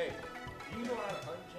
Hey, do you know how to hunt?